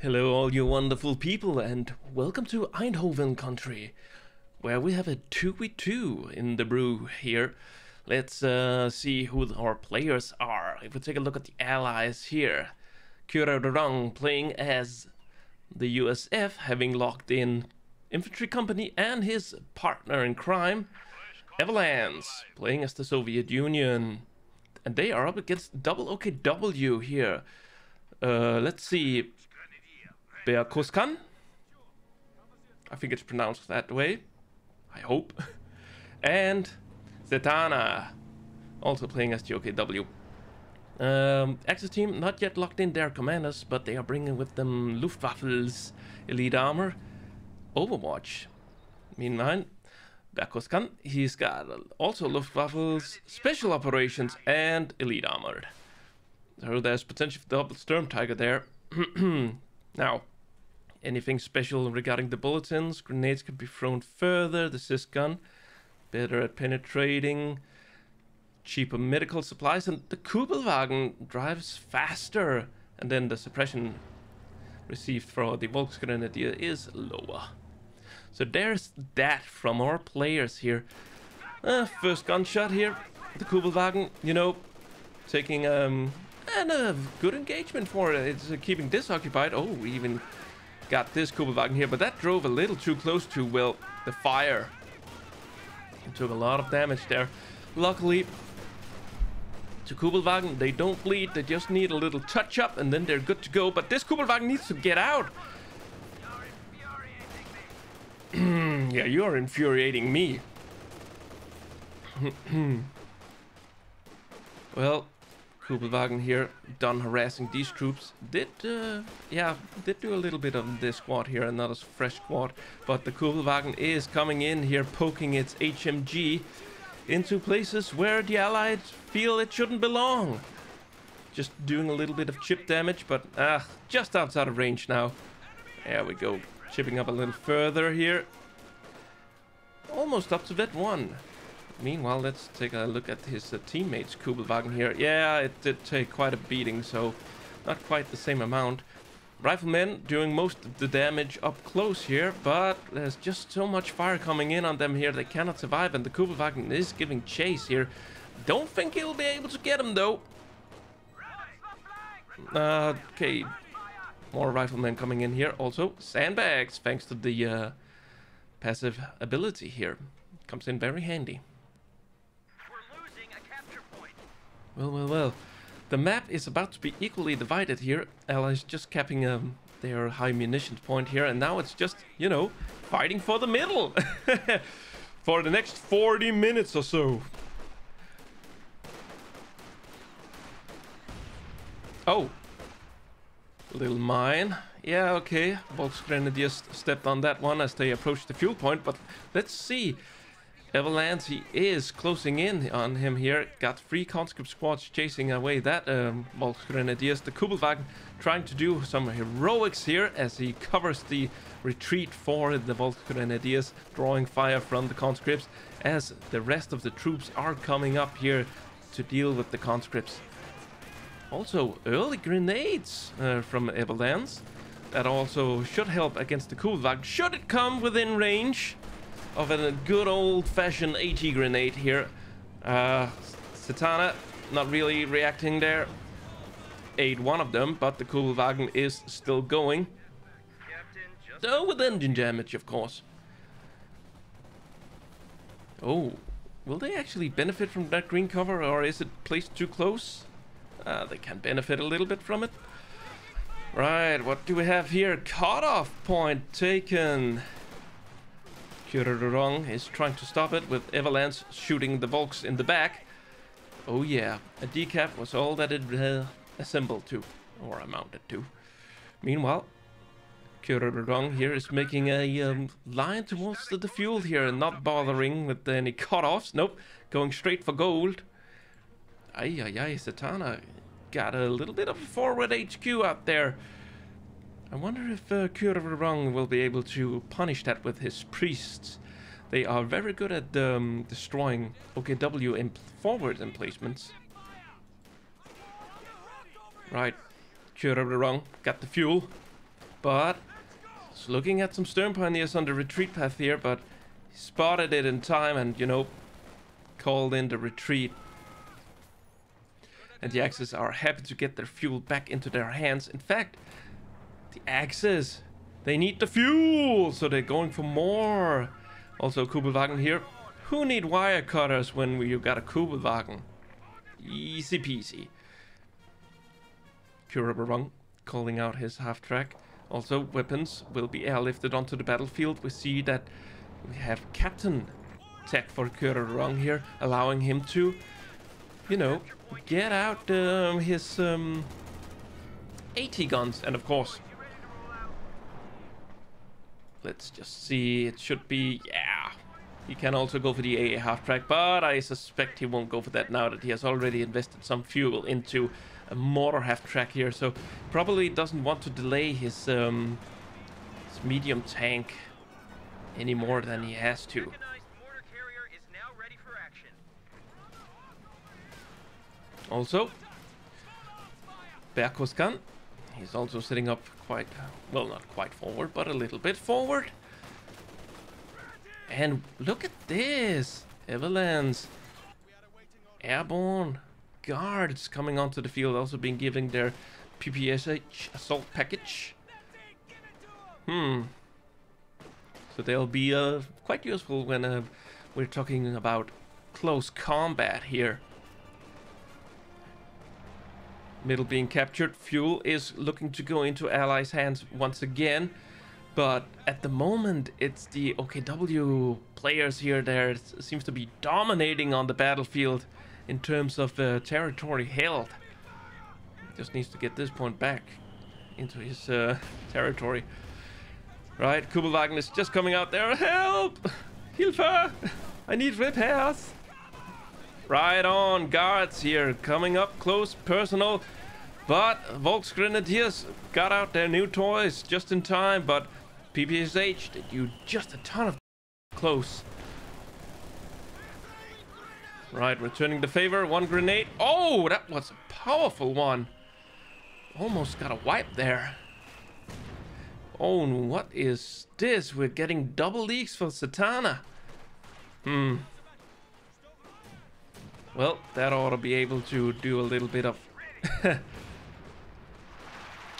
Hello, all you wonderful people, and welcome to Eindhoven country, where we have a 2v2 in the brew here. Let's uh, see who our players are. If we take a look at the allies here, Kurarang playing as the USF, having locked in infantry company and his partner in crime, Avalanche, playing as the Soviet Union. And they are up against double OKW here. Uh, let's see. Beakuskan. I think it's pronounced that way. I hope. and Zetana, also playing as the OKW. Um, Axis team not yet locked in their commanders, but they are bringing with them Luftwaffe's elite armor. Overwatch. Meanwhile, Beakuskan, he's got also Luftwaffe's special operations and elite armor. So there's potential for double Storm Tiger there. now, anything special regarding the bulletins? Grenades can be thrown further. The ZiS gun, better at penetrating. Cheaper medical supplies, and the Kubelwagen drives faster. And then the suppression received for the Volksgrenadier is lower. So there's that from our players here. Uh, first gunshot here. The Kubelwagen, you know, taking um, and a good engagement for it. It's uh, keeping this occupied. Oh, even got this Kubelwagen here, but that drove a little too close to, well, the fire. It took a lot of damage there. Luckily, to Kubelwagen, they don't bleed, they just need a little touch up and then they're good to go. But this Kubelwagen needs to get out. yeah, you are infuriating me. well, Kubelwagen here, done harassing these troops. Did, uh, yeah, did do a little bit of this squad here, another fresh squad. But the Kubelwagen is coming in here, poking its HMG into places where the Allies feel it shouldn't belong. Just doing a little bit of chip damage, but ah, just outside of range now. There we go, chipping up a little further here. Almost up to that one. Meanwhile, let's take a look at his uh, teammates, Kubelwagen here. Yeah, it did take quite a beating, so not quite the same amount. Riflemen doing most of the damage up close here, but there's just so much fire coming in on them here, they cannot survive, and the Kubelwagen is giving chase here. Don't think he'll be able to get him, though. Uh, okay, more riflemen coming in here. Also, sandbags, thanks to the uh, passive ability here. Comes in very handy. Well, well, well. The map is about to be equally divided here. Allies just capping um, their high munitions point here, and now it's just, you know, fighting for the middle for the next 40 minutes or so. Oh. Little mine. Yeah, okay. Volksgrenadiers stepped on that one as they approached the fuel point, but let's see. Avalanche he is closing in on him here. Got three conscript squads chasing away that um, Volksgrenadiers. The Kubelwagen trying to do some heroics here as he covers the retreat for the Volksgrenadiers, drawing fire from the conscripts as the rest of the troops are coming up here to deal with the conscripts. Also, early grenades uh, from Avalanche. That also should help against the Kubelwagen. Should it come within range? Of a good old-fashioned AT grenade here. Uh, Satana not really reacting there. Ate one of them, but the Kubelwagen is still going. Though with engine damage, of course. Oh, will they actually benefit from that green cover, or is it placed too close? Uh, they can benefit a little bit from it. Right, what do we have here? Cutoff point taken. Kururong is trying to stop it with Avalanche shooting the Volks in the back. Oh yeah, a decap was all that it uh, assembled to, or amounted to. Meanwhile, Kururong here is making a um, line towards the, the, fuel here and not bothering with any cutoffs. Nope, going straight for gold. Ay ay ay, Satana got a little bit of forward HQ out there. I wonder if uh, will be able to punish that with his priests. They are very good at um, destroying OKW in forward emplacements. Right, Kururong got the fuel. but he's looking at some Sturm Pioneers on the retreat path here, but he spotted it in time and, you know, called in the retreat. And the Axis are happy to get their fuel back into their hands. In fact, Axis, they need the fuel, so they're going for more. Also, Kubelwagen here. Who need wire cutters when you got a Kubelwagen? Easy peasy. Kurabarung calling out his half track. Also, weapons will be airlifted onto the battlefield. We see that we have Captain Tech for Kurabarung here, allowing him to, you know, get out um, his um, AT guns. And of course, let's just see, it should be, yeah, he can also go for the AA half track, but I suspect he won't go for that now that he has already invested some fuel into a mortar half track here. So probably doesn't want to delay his, um, his medium tank any more than he has to. Also, Berkozkan, he's also sitting up quite, well not quite forward, but a little bit forward. And look at this! Everlands. Airborne guards coming onto the field, also being given their PPSH assault package. Hmm. So they'll be uh, quite useful when uh, we're talking about close combat here. Middle being captured. Fuel is looking to go into Allies' hands once again. But at the moment, it's the OKW players here that seems to be dominating on the battlefield in terms of uh, territory held. Just needs to get this point back into his uh, territory. Right, Kubelwagen is just coming out there. Help! Hilfe! I need repairs! Right on, guards here, coming up close, personal. But Volksgrenadiers got out their new toys just in time, but PPSH did you just a ton of close. Right, returning the favor. One grenade. Oh, that was a powerful one. Almost got a wipe there. Oh, what is this? We're getting double LeIGs for Satana. Hmm. Well, that ought to be able to do a little bit of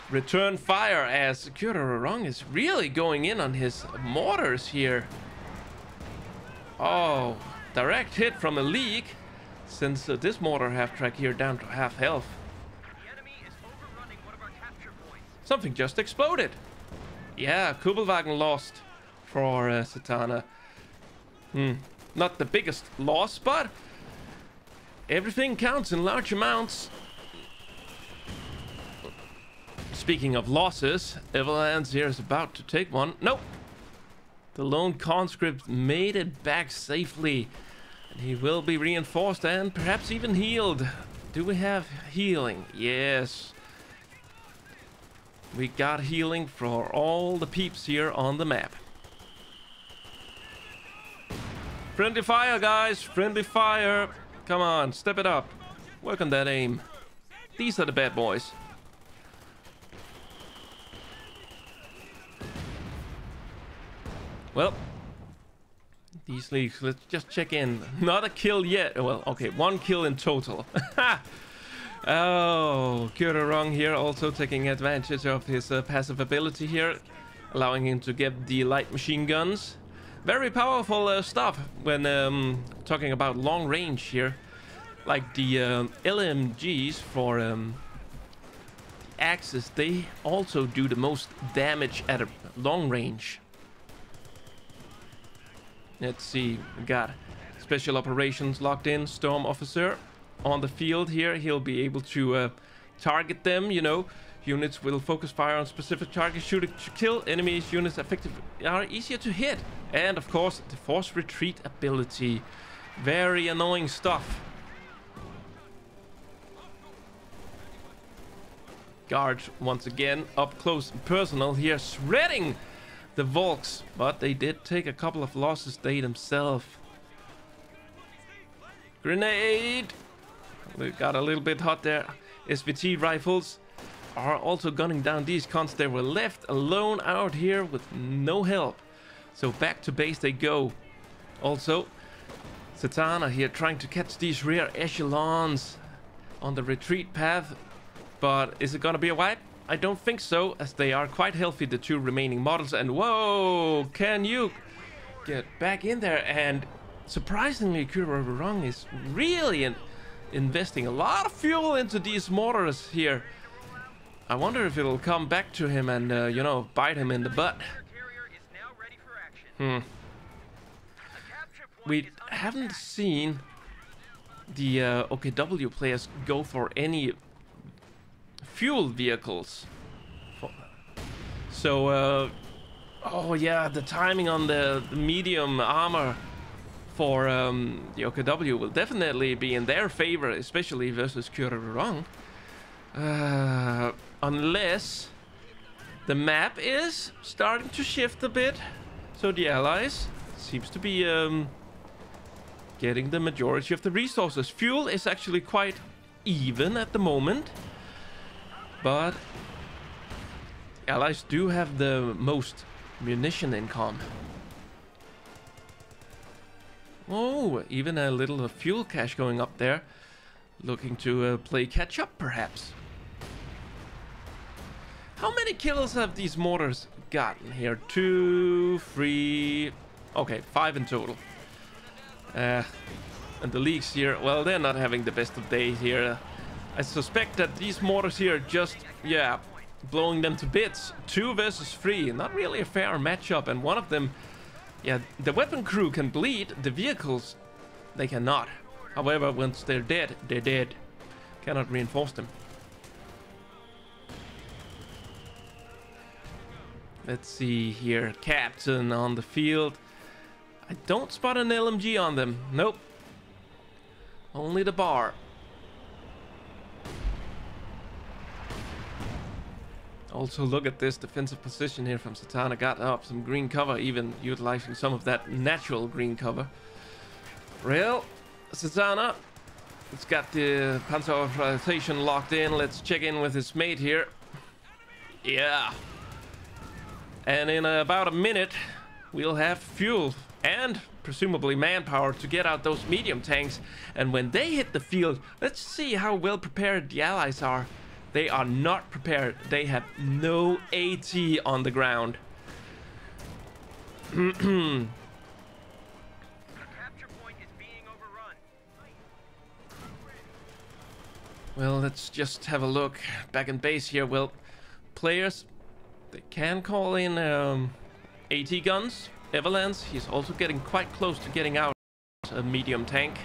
return fire as Kurarong is really going in on his mortars here. Oh, direct hit from a LeIG. Since uh, this mortar half track here down to half health. Something just exploded. Yeah, Kubelwagen lost for uh, Satana. Hmm. Not the biggest loss, but everything counts in large amounts. Speaking of losses, Everlands here is about to take one. Nope. The lone conscript made it back safely. And he will be reinforced and perhaps even healed. Do we have healing? Yes. We got healing for all the peeps here on the map. Friendly fire, guys. Friendly fire. Come on, step it up. Work on that aim. These are the bad boys. Well, these LeIGs, let's just check in. Not a kill yet. Well, okay, one kill in total. oh, Kurarong here also taking advantage of his uh, passive ability here, allowing him to get the light machine guns. Very powerful uh, stuff when um, talking about long range here. Like the um, LMGs for um, Axis, they also do the most damage at a long range. Let's see, we got special operations locked in, storm officer on the field here. He'll be able to uh, target them, you know. Units will focus fire on specific targets, shoot to kill enemies. Units effective are easier to hit. And of course, the force retreat ability. Very annoying stuff. Guards once again up close and personal here, shredding the Volks, but they did take a couple of losses they themselves. Grenade! We got a little bit hot there. SVT rifles are also gunning down these cons. They were left alone out here with no help. So back to base they go. Also, Satana here trying to catch these rear echelons on the retreat path. But is it gonna be a wipe? I don't think so, as they are quite healthy, the two remaining models. And whoa, can you get back in there? And surprisingly, Kurarurong is really in investing a lot of fuel into these mortars here. I wonder if it'll come back to him and, uh, you know, bite him in the butt. Hmm. We haven't seen the uh, OKW players go for any fuel vehicles. So, uh, oh yeah, the timing on the, the medium armor for um, the OKW will definitely be in their favor, especially versus Kurarurong. Uh, unless the map is starting to shift a bit. So the allies seems to be um, getting the majority of the resources. Fuel is actually quite even at the moment. But allies do have the most munition income. Oh, even a little fuel cache going up there. Looking to uh, play catch up, perhaps. How many kills have these mortars gotten here? Two, three... Okay, five in total. Uh, and the LeIGs here, well, they're not having the best of days here. I suspect that these mortars here are just, yeah, blowing them to bits. Two versus three, not really a fair matchup. And one of them, yeah, the weapon crew can bleed, the vehicles, they cannot. However, once they're dead, they're dead. Cannot reinforce them. Let's see here. Captain on the field. I don't spot an LMG on them. Nope. Only the bar. Also look at this defensive position here from Satana. Got up some green cover, even utilizing some of that natural green cover. Real, Satana, it's got the Panzer authorization locked in. Let's check in with his mate here. Yeah. And in about a minute, we'll have fuel and presumably manpower to get out those medium tanks. And when they hit the field, let's see how well prepared the allies are. They are not prepared. They have no AT on the ground. well, let's just have a look. Back in base here. Well, players, they can call in um, AT guns. Evalance, he's also getting quite close to getting out a medium tank.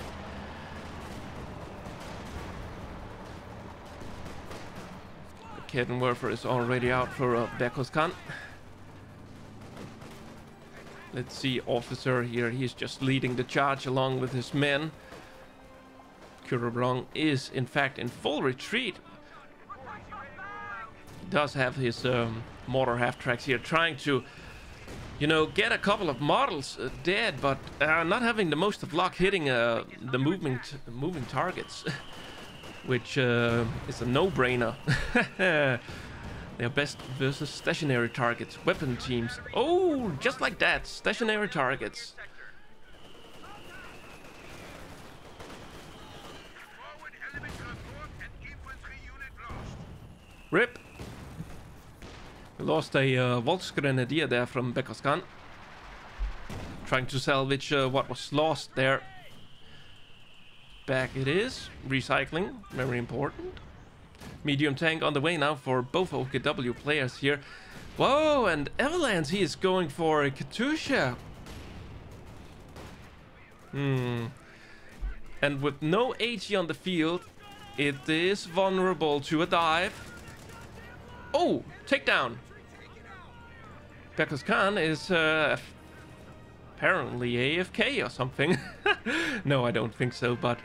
Raketenwerfer is already out for uh, Bekoskan. Let's see, officer here, he's just leading the charge along with his men. Kurarurong is in fact in full retreat. He does have his um, mortar half tracks here trying to, you know, get a couple of models uh, dead, but uh, not having the most of luck hitting uh, the moving targets. which uh, is a no-brainer. They're best versus stationary targets, weapon teams. Oh, just like that, stationary targets. Rip. We lost a uh, Volksgrenadier there from Bekoskan. Trying to salvage uh, what was lost there. Back it is. Recycling, very important. Medium tank on the way now for both OKW players here. Whoa, and Avalanche, he is going for a Katyusha. Hmm. And with no AG on the field, it is vulnerable to a dive. Oh, takedown. Bekoskan is uh, apparently AFK or something. no, I don't think so, but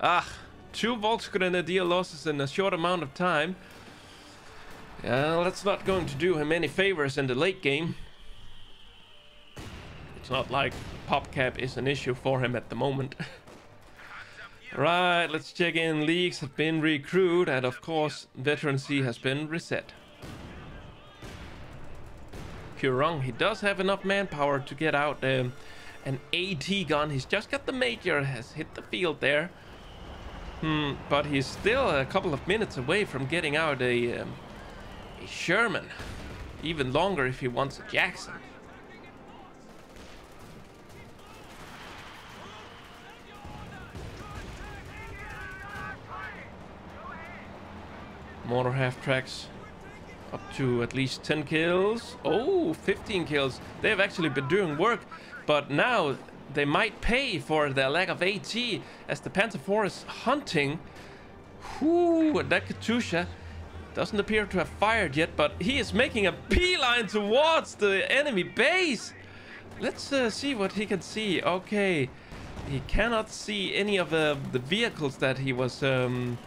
Ah, two Volksgrenadier losses in a short amount of time. Yeah, that's not going to do him any favors in the late game. It's not like PopCap is an issue for him at the moment. Right, let's check in. LeIGs have been recruited, and of course, veterancy has been reset. Kurong, he does have enough manpower to get out um, an AT gun. He's just got the major, has hit the field there. Hmm, but he's still a couple of minutes away from getting out a, um, a Sherman. Even longer if he wants a Jackson. Mortar half tracks up to at least 10 kills. Oh, 15 kills. They've actually been doing work, but now they might pay for their lack of AT as the Panther is hunting. Whoo, that Katyusha doesn't appear to have fired yet, but he is making a beeline towards the enemy base. Let's uh, see what he can see. Okay, he cannot see any of the, vehicles that he was um,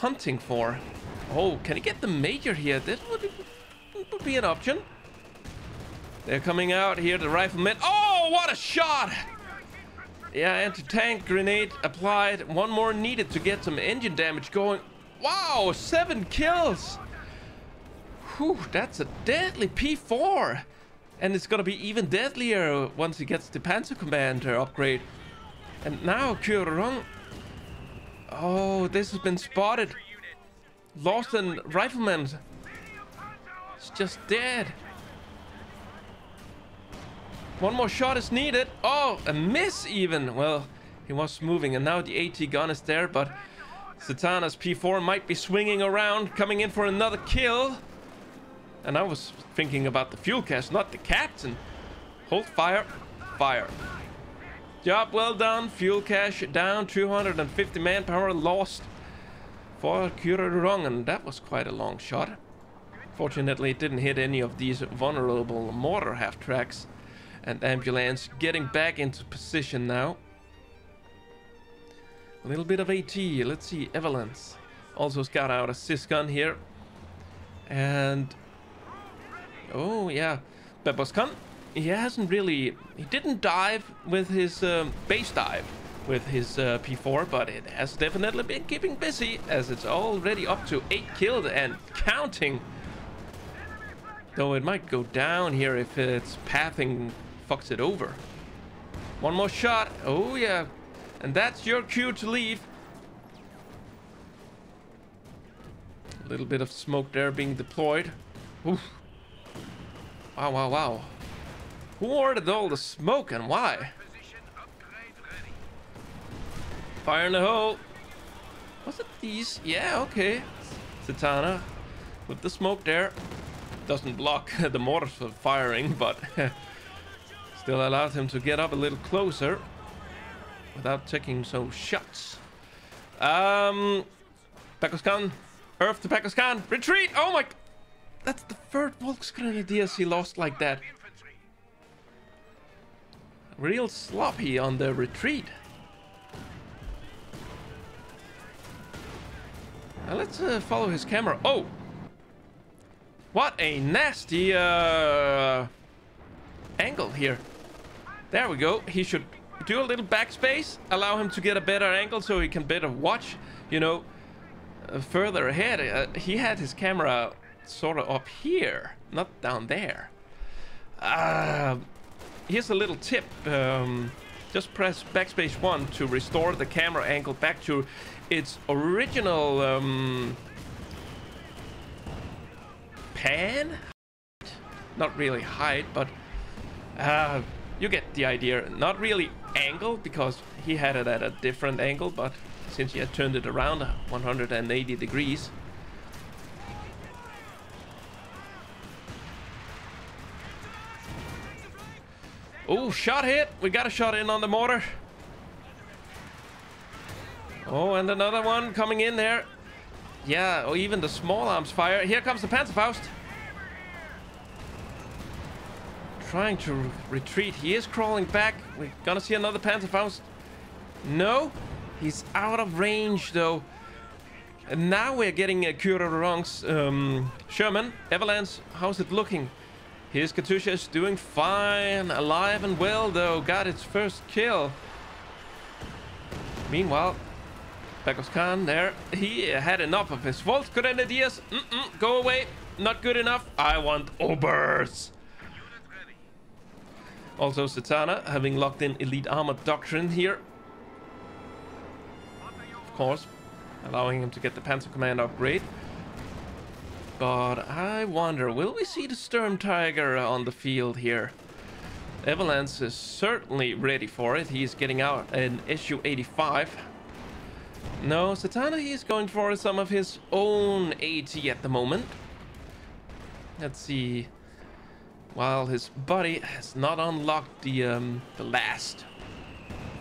hunting for. Oh, can he get the major here? This would be, would be an option. They're coming out here, the riflemen. Oh, what a shot! Yeah, anti-tank grenade applied. One more needed to get some engine damage going. Wow, seven kills! Whew, that's a deadly P4! And it's gonna be even deadlier once he gets the Panzer Commander upgrade. And now Kurong... Oh, this has been spotted. Lost and rifleman. It's just dead. One more shot is needed. Oh, a miss even. Well, he was moving and now the AT gun is there, but Satana's P4 might be swinging around, coming in for another kill. And I was thinking about the fuel cache, not the captain. Hold fire. Fire. Job well done. Fuel cache down. 250 manpower lost for Kurong, and that was quite a long shot. Fortunately, it didn't hit any of these vulnerable mortar half-tracks. And ambulance getting back into position now. A little bit of AT. Let's see, Evalance also got out a gun here. And... Oh, yeah. Beboskan, he hasn't really... He didn't dive with his um, base dive with his uh, P4, but it has definitely been keeping busy as it's already up to 8 killed and counting. Though it might go down here if its pathing fucks it over. One more shot. Oh yeah. And that's your cue to leave. A little bit of smoke there being deployed. Oof. Wow, wow, wow. Who ordered all the smoke and why? Fire in the hole. Was it these? Yeah, okay. Satana with the smoke there. Doesn't block the mortars from firing, but still allows him to get up a little closer without taking so shots. Um, Pekoskan, Earth to Pekoskan, retreat! Oh my, that's the third Volksgrenadiers he lost like that. Real sloppy on the retreat. Now let's uh, follow his camera. Oh! What a nasty uh, angle here. There we go. He should do a little backspace, allow him to get a better angle so he can better watch, you know, uh, further ahead. Uh, he had his camera sort of up here, not down there. Uh, here's a little tip. Um, just press backspace 1 to restore the camera angle back to its original um, pan. Not really height, but uh, you get the idea. Not really angle because he had it at a different angle, but since he had turned it around 180 degrees. Oh, shot hit. We got a shot in on the mortar. Oh, and another one coming in there. Yeah, or even the small arms fire. Here comes the Panzerfaust. Trying to retreat. He is crawling back. We're gonna see another Panzerfaust. No, he's out of range though. And now we're getting a Kurorong's um, Sherman. Avalanche, how's it looking? His Katusha is doing fine, alive and well though. Got its first kill. Meanwhile, Begos Khan there. He had enough of his Volksgrenadiers. Mm -mm, go away. Not good enough. I want Obers. Also Satana having locked in Elite Armor Doctrine here. Of course, allowing him to get the Panzer Command upgrade. But I wonder, will we see the Sturm Tiger on the field here? Avalanche is certainly ready for it. He's getting out an SU-85. No, Satana, he's going for some of his own AT at the moment. Let's see. While his buddy has not unlocked the, um, the last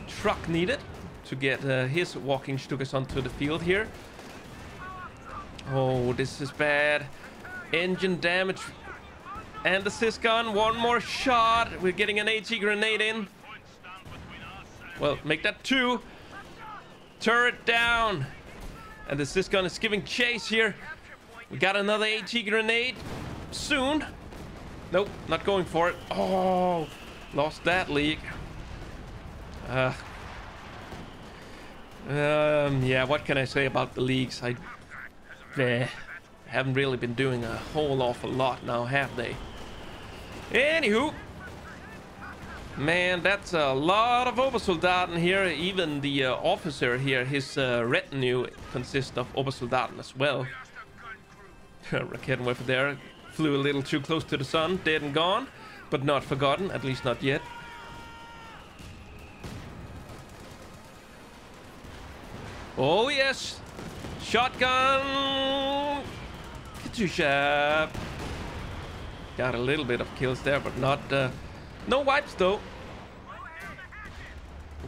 truck needed to get uh, his walking Stukas onto the field here. Oh, this is bad. Engine damage and the ZiS gun, one more shot. We're getting an AT grenade in. Well, make that two. Turret down. And the ZiS gun is giving chase here. We got another AT grenade soon. Nope, not going for it. Oh, lost that LeIG. Uh, um, yeah, what can I say about the LeIGs? I eh, haven't really been doing a whole awful lot now, have they? Anywho, man, that's a lot of Obersoldaten here. Even the uh, officer here, his uh, retinue consists of Obersoldaten as well. Raketenwerfer there flew a little too close to the sun, dead and gone, but not forgotten, at least not yet. Oh yes, shotgun, Katyusha. Got a little bit of kills there, but not... Uh, no wipes, though.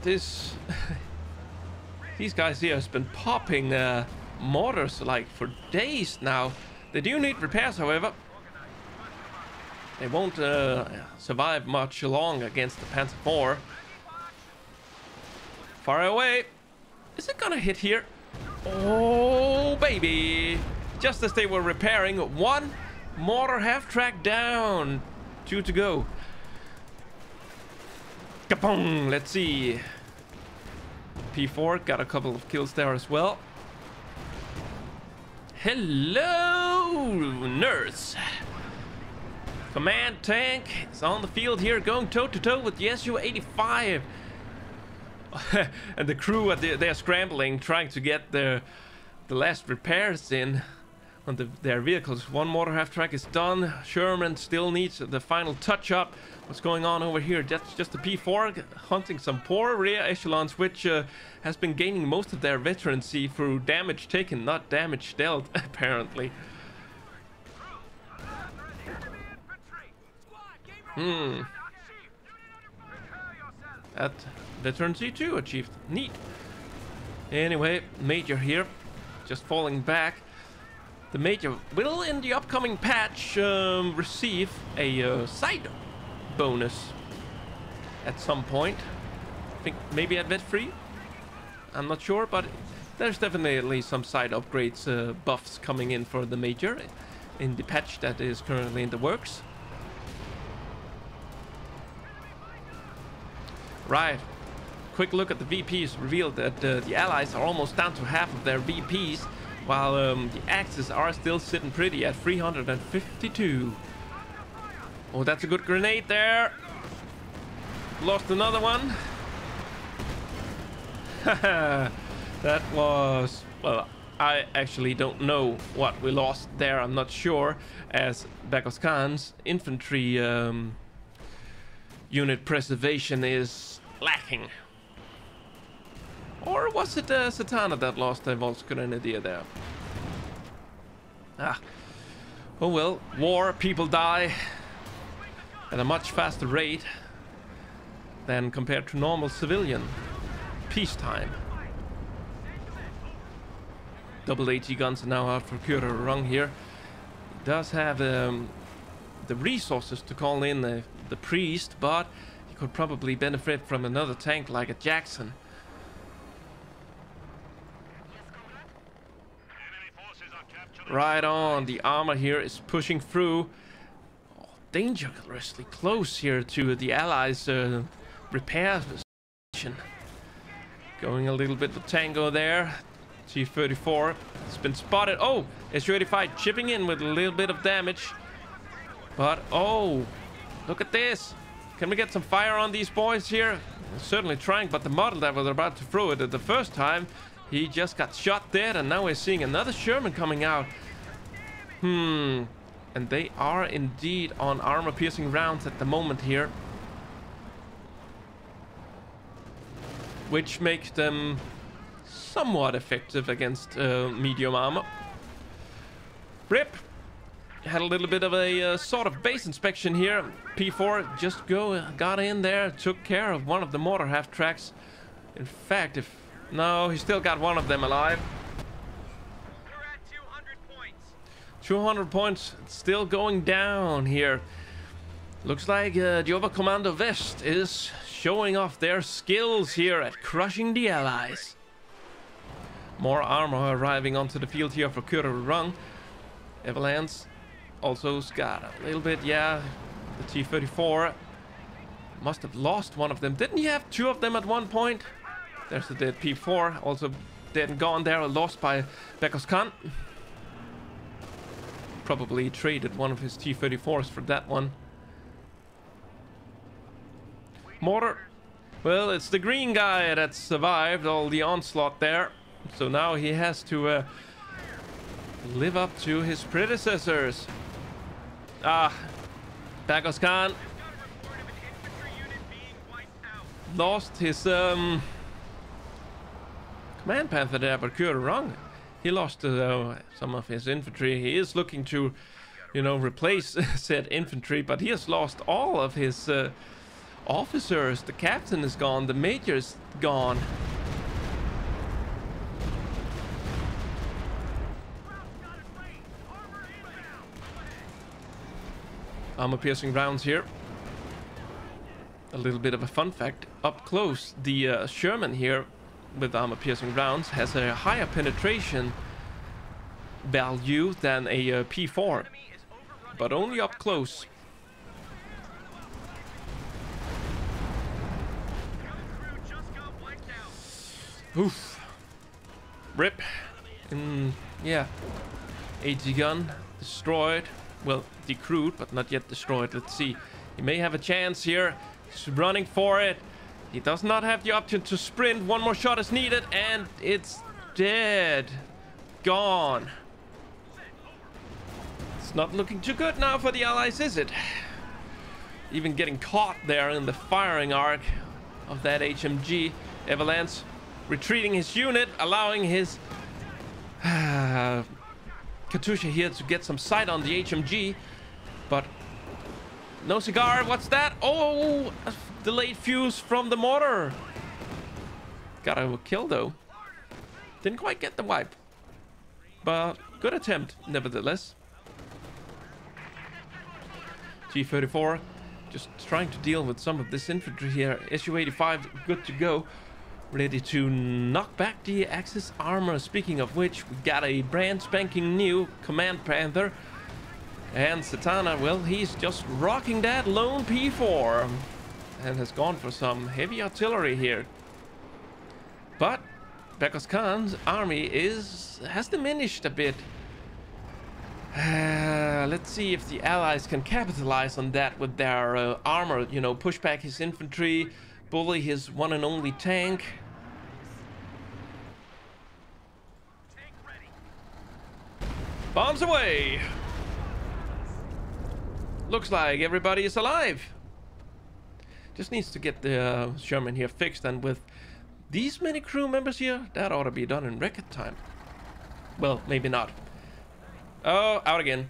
This... these guys here has been popping uh, mortars, like, for days now. They do need repairs, however. They won't uh, survive much long against the Panzer IV. Far away. Is it gonna hit here? Oh, baby. Just as they were repairing, one Mortar half track down. Two to go. Kapong! Let's see. P4 got a couple of kills there as well. Hello, nurse. Command tank is on the field here, going toe to toe with the Su-85. and the crew, they're scrambling, trying to get the the last repairs in on the, their vehicles. One motor half track is done. Sherman still needs the final touch up. What's going on over here? That's just the P4 hunting some poor rear echelons, which uh, has been gaining most of their veterancy through damage taken, not damage dealt, apparently. Hmm. That veterancy too achieved. Neat. Anyway, Major here, just falling back. The Major will, in the upcoming patch, um, receive a uh, side bonus at some point. I think maybe at vet free. I'm not sure, but there's definitely some side upgrades, uh, buffs coming in for the Major in the patch that is currently in the works. Right. Quick look at the VPs revealed that uh, the allies are almost down to half of their VPs while um, the axes are still sitting pretty at 352. Oh, that's a good grenade there. Lost another one. that was... Well, I actually don't know what we lost there. I'm not sure, as Begos Khan's infantry um, unit preservation is lacking. Or was it uh, Satana that lost a Volksgrenadier there? Ah. Oh well, war, people die at a much faster rate than compared to normal civilian peacetime. Double AT guns are now out for Kura Rung here. Does have um, the resources to call in the, the priest, but could probably benefit from another tank like a Jackson. Right on. The armor here is pushing through. Oh, dangerously close here to the allies' uh, repair station. Going a little bit of tango there. T-34 has been spotted. Oh, Su-85 chipping in with a little bit of damage. But, oh, look at this. Can we get some fire on these boys here? Certainly trying, but the model that was about to throw it at the first time, he just got shot dead, and now we're seeing another Sherman coming out. Hmm. And they are indeed on armor-piercing rounds at the moment here. Which makes them somewhat effective against uh, medium armor. Rip! Had a little bit of a uh, sort of base inspection here. P4 just go got in there, took care of one of the mortar half tracks. In fact, if... No, he still got one of them alive. 200 points 200 points, still going down here. Looks like uh, the Commando Vest is showing off their skills here at crushing the allies. More armor arriving onto the field here for Kurre Rung. Avalanche also got a little bit, yeah. The T-34 must have lost one of them. Didn't he have two of them at one point? There's the dead P4, also dead and gone there, lost by Bekos Khan probably traded one of his T-34s for that one. Mortar. Well, it's the green guy that survived all the onslaught there. So now he has to uh, live up to his predecessors. Ah, Bekos Khan lost his um, command panther there, but Kurre wrong. he lost uh, some of his infantry. He is looking to, you know, replace said infantry, but he has lost all of his uh, officers. The captain is gone. The major is gone. Armor piercing rounds here. A little bit of a fun fact. Up close, the uh, Sherman here with armor-piercing rounds has a higher penetration value than a uh, P4, but only up close. Oof. Rip. Mm, yeah. AT gun destroyed. Well, decrewed, but not yet destroyed. Let's see. He may have a chance here. He's running for it. He does not have the option to sprint. One more shot is needed, and it's dead. Gone. It's not looking too good now for the Allies, is it? Even getting caught there in the firing arc of that HMG. Avalanche retreating his unit, allowing his uh, Katyusha here to get some sight on the HMG. But no cigar, what's that? Oh, Delayed fuse from the mortar. Got a kill though. Didn't quite get the wipe. But good attempt, nevertheless. T-34 just trying to deal with some of this infantry here. Su-85 good to go. Ready to knock back the Axis armor. Speaking of which, we got a brand spanking new Command Panther. And Satana, well, he's just rocking that lone P4 and has gone for some heavy artillery here. But Bekos Khan's army is has diminished a bit. Uh, let's see if the allies can capitalize on that with their uh, armor, you know, push back his infantry, bully his one and only tank. Bombs away! Looks like everybody is alive. Just needs to get the uh, Sherman here fixed, and with these many crew members here, that ought to be done in record time. Well, maybe not. Oh, out again.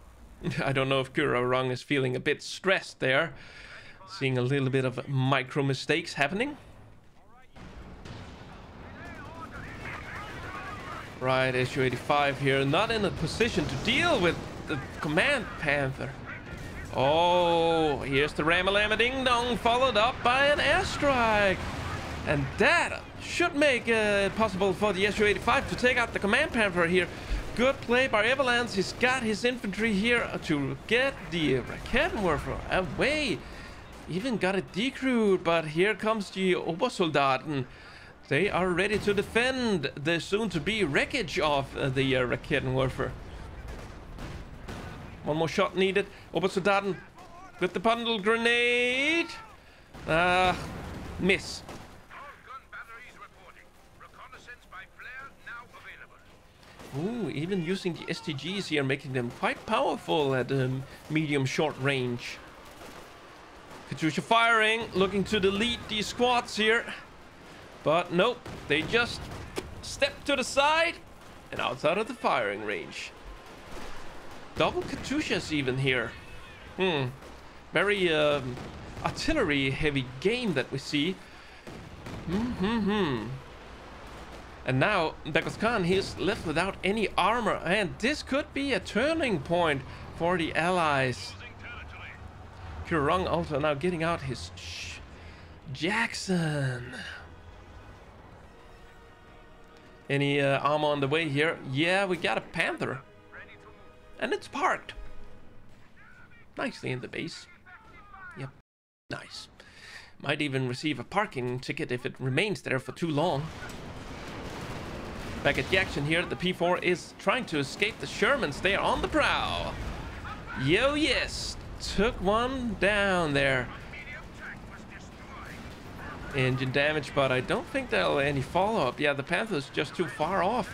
I don't know if Kurre Rung is feeling a bit stressed there. Seeing a little bit of micro mistakes happening. Right, Su-85 here, not in a position to deal with the Command Panther. Oh, here's the Ramalama Ding Dong followed up by an airstrike. And that should make it possible for the Su-85 to take out the Command Panther here. Good play by Avalanche. He's got his infantry here to get the Raketenwerfer away. Even got it decrewed, but here comes the Obersoldaten They are ready to defend the soon-to-be wreckage of uh, the uh, Raketenwerfer. One more shot needed. Obersoldaten with the bundle grenade. Ah, uh, miss. Ooh, even using the STGs here, making them quite powerful at um, medium short range. Katyusha firing, looking to delete these squads here. But nope, they just step to the side and outside of the firing range. Double Katyushas even here. Hmm. Very um, artillery heavy game that we see. Hmm hmm hmm. And now Berkozkan, he's left without any armor. And this could be a turning point for the allies. Kurong also now getting out his Jackson. Any uh, armor on the way here? Yeah, we got a Panther. And it's parked. Nicely in the base. Yep, nice. Might even receive a parking ticket if it remains there for too long. Back at action here, the P4 is trying to escape the Shermans. They are on the prowl. Yo, yes. Took one down there. Engine damage, but I don't think there'll any follow-up. Yeah, the Panther's just too far off.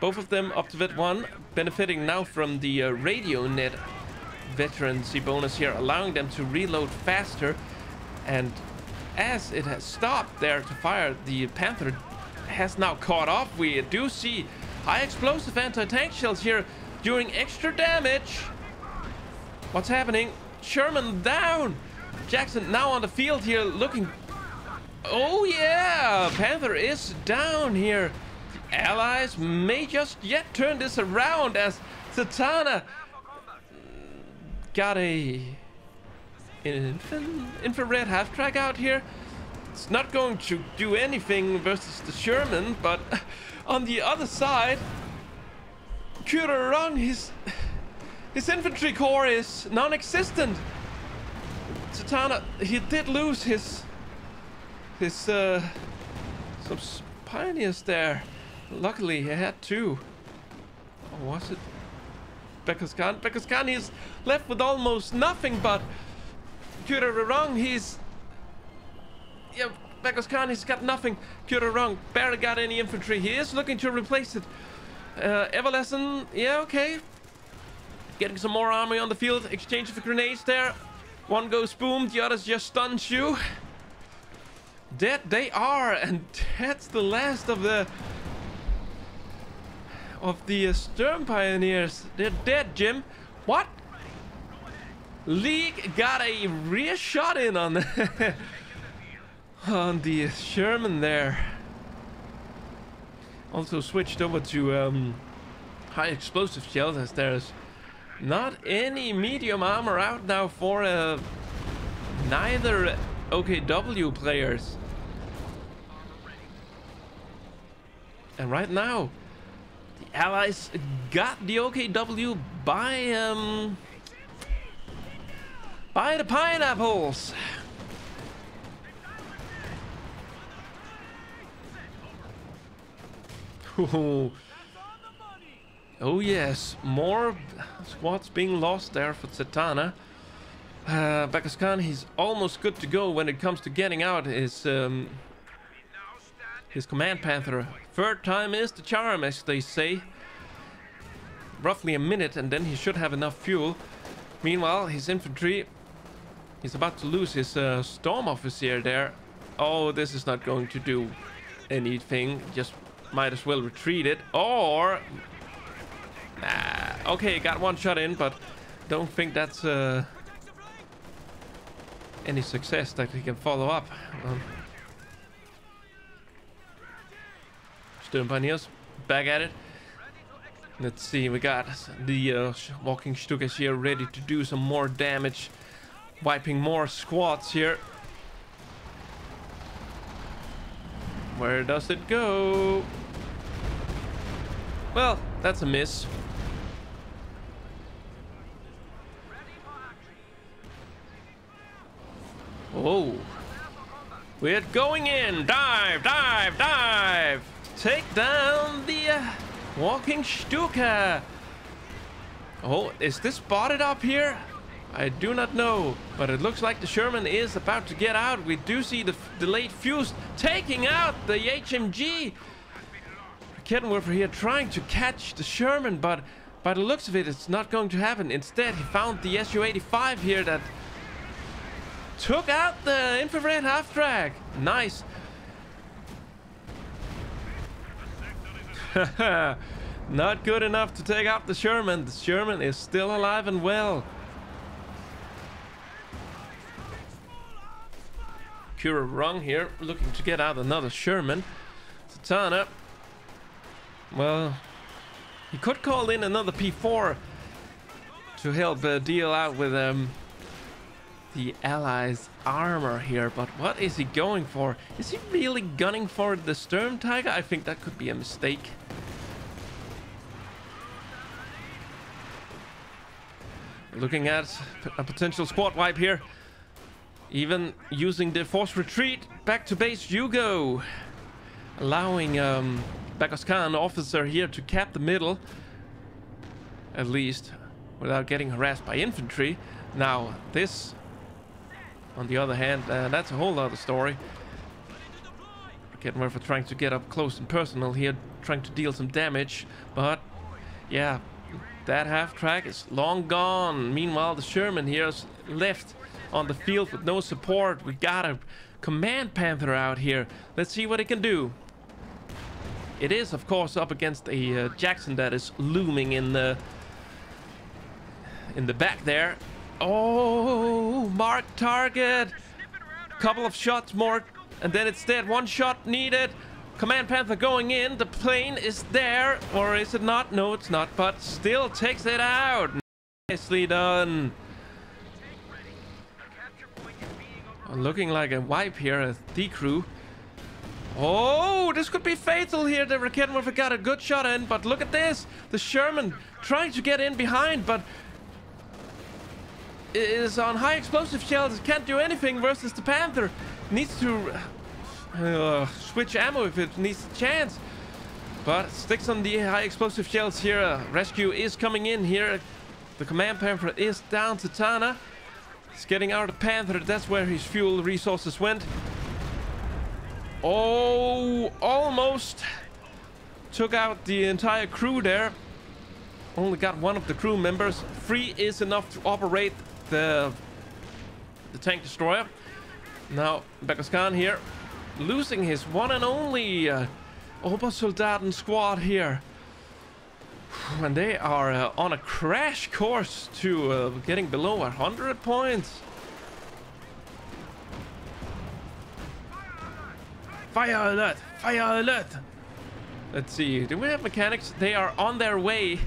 Both of them up to vet 1, benefiting now from the uh, radio net veterancy bonus here, allowing them to reload faster and as it has stopped there to fire, the Panther has now caught up. We do see high explosive anti-tank shells here doing extra damage. What's happening? Sherman down. Jackson now on the field here looking... Oh yeah, Panther is down here. The allies may just yet turn this around as Setana got a infrared half track out here. It's not going to do anything versus the Sherman, but on the other side, Kyarurung, his his infantry corps is non-existent. Setana, he did lose his his uh, some pioneers there. Luckily, he had two. Or was it? Berkozkan? Begos Khan is left with almost nothing but wrong. he's... Yeah, Berkozkan, he's got nothing. wrong. barely got any infantry. He is looking to replace it. Uh, Evalance, yeah, okay. Getting some more army on the field. Exchange of grenades there. One goes boom, the others just stuns you. Dead they are, and that's the last of the of the uh, Sturm Pioneers. They're dead, Jim. What? LeIG got a rear shot in on the, on the Sherman there. Also switched over to um, high explosive shells as there's not any medium armor out now for uh, neither OKW players. And right now, the Allies got the OKW by um, Buy the pineapples! Oh, yes, more squads being lost there for Setana. Uh, Berkozkan, he's almost good to go when it comes to getting out his um, his command panther. Third time is the charm, as they say. Roughly a minute, and then he should have enough fuel. Meanwhile, his infantry He's about to lose his uh, storm officer there. Oh, this is not going to do anything. Just might as well retreat it. Or... Nah. Okay, got one shot in, but don't think that's uh, any success that he can follow up. Um, Sturm Pioneers, back at it. Let's see, we got the uh, Walking Stukas here ready to do some more damage. Wiping more squads here. Where does it go? Well, that's a miss. Oh. We're going in. Dive, dive, dive. Take down the uh, walking Stuka. Oh, is this spotted up here? I do not know, but it looks like the Sherman is about to get out. We do see the delayed fuse taking out the HMG. Raketenwerfer here trying to catch the Sherman, but by the looks of it, it's not going to happen. Instead, he found the Su-85 here that took out the infrared half track. Nice. Not good enough to take out the Sherman. The Sherman is still alive and well. Kyarurung here, looking to get out another Sherman. Setana. Well, he could call in another P4 to help uh, deal out with um, the Allies' armor here, but what is he going for? Is he really gunning for the Sturm Tiger? I think that could be a mistake. Looking at a potential squad wipe here. Even using the forced retreat, back to base you go. Allowing um, Berkozkan, officer here, to cap the middle. At least, without getting harassed by infantry. Now, this on the other hand, uh, that's a whole other story. Raketenwerfer trying to get up close and personal here, trying to deal some damage. But, yeah, that half track is long gone. Meanwhile, the Sherman here is left on the field with no support. We got a Command Panther out here. Let's see what it can do. It is, of course, up against a uh, Jackson that is looming in the in the back there. Oh, mark target. Couple of shots more, and then it's dead. One shot needed. Command Panther going in. The plane is there, or is it not? No, it's not, but still takes it out. Nicely done. Looking like a wipe here, a D-crew. Oh, this could be fatal here. The Raketenwerfer got a good shot in, but look at this. The Sherman trying to get in behind, but is on high explosive shells. Can't do anything versus the Panther. Needs to uh, switch ammo if it needs a chance. But sticks on the high explosive shells here. Uh, rescue is coming in here. The command Panther is down to Tana. He's getting out of the Panther. That's where his fuel resources went. Oh, almost took out the entire crew there. Only got one of the crew members. Three is enough to operate the the tank destroyer. Now Berkozkan here, losing his one and only uh, Obersoldaten squad here. And they are uh, on a crash course to uh, getting below 100 points. Fire alert! Fire alert! Let's see, do we have mechanics? They are on their way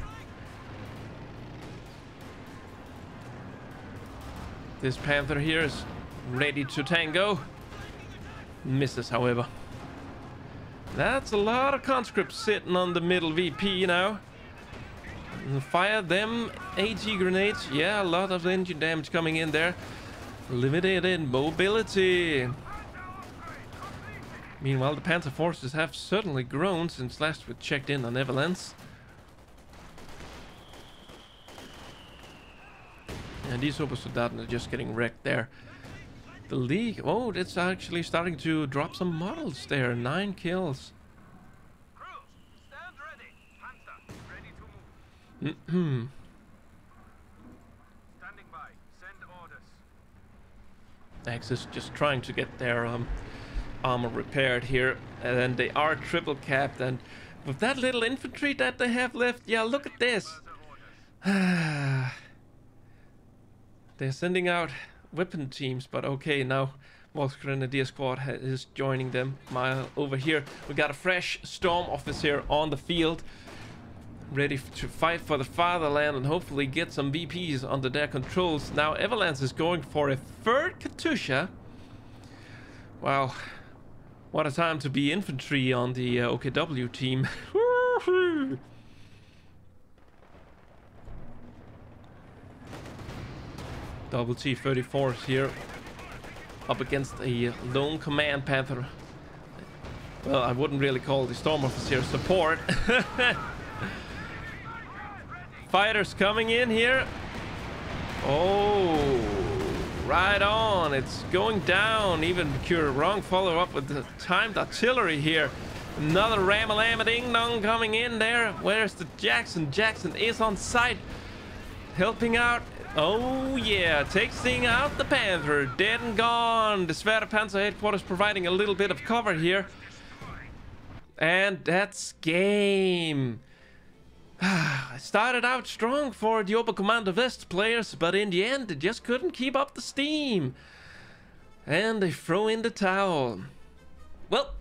This Panther here is ready to tango. Misses, however. That's a lot of conscripts sitting on the middle VP now. Fire them AT grenades. Yeah, a lot of engine damage coming in there. Limited in mobility. Meanwhile, the Panther forces have certainly grown since last we checked in on Evalance. And these Obersoldaten are just getting wrecked there. The LeIG, oh, it's actually starting to drop some models there. Nine kills. Hmm. Axis just trying to get their um, armor repaired here, and they are triple capped. And with that little infantry that they have left, yeah, look at this. They're sending out weapon teams, but okay, now Volks Grenadier Squad is joining them. Mile over here, we got a fresh Storm officer on the field, ready to fight for the fatherland and hopefully get some VPs under their controls. Now Evalance is going for a third Katyusha. Wow, what a time to be infantry on the uh, OKW team. Double T-34s here. up against a lone command panther. Well, I wouldn't really call the storm officer support. Fighters coming in here. Oh, right on. It's going down. Even Kyarurung follow up with the timed artillery here. Another Ramalama Ding Dong coming in there. Where's the Jackson? Jackson is on site. Helping out. Oh yeah, takes thing out the Panther. Dead and gone. The Schwerer Panzer headquarters providing a little bit of cover here. And that's game. I started out strong for the Oberkommando West players, but in the end, they just couldn't keep up the steam. And they throw in the towel. Well,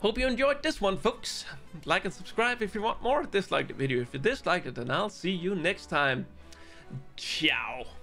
hope you enjoyed this one, folks. Like and subscribe if you want more. Dislike the video if you disliked it, and I'll see you next time. Ciao.